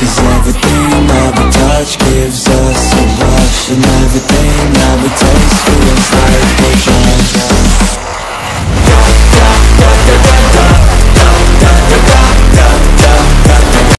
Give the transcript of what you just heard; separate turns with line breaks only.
Cause everything that we touch gives us a rush And everything that we touch